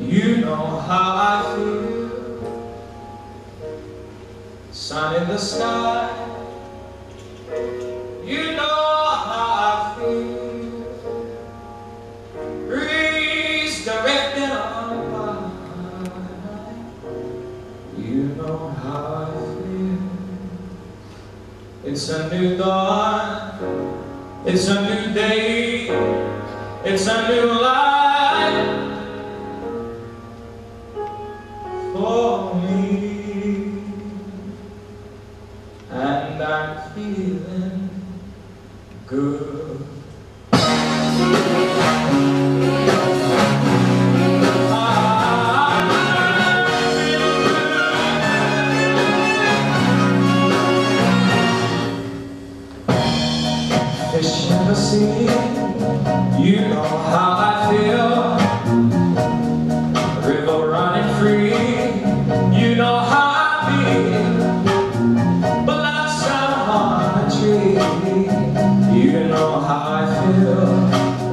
You know how I feel. Sun in the sky. You know how I feel. Breeze directed on by You know how I feel. It's a new dawn. It's a new day. It's a new life I'm feeling good. Fish in the sea, you know how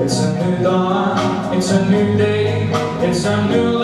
It's a new dawn. It's a new day. It's a new life